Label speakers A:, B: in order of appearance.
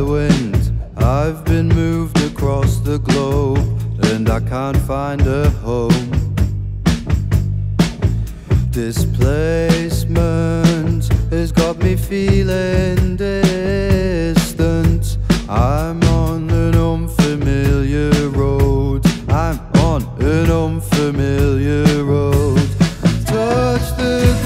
A: the wind. I've been moved across the globe and I can't find a home. Displacement has got me feeling distant. I'm on an unfamiliar road. I'm on an unfamiliar road. Touch the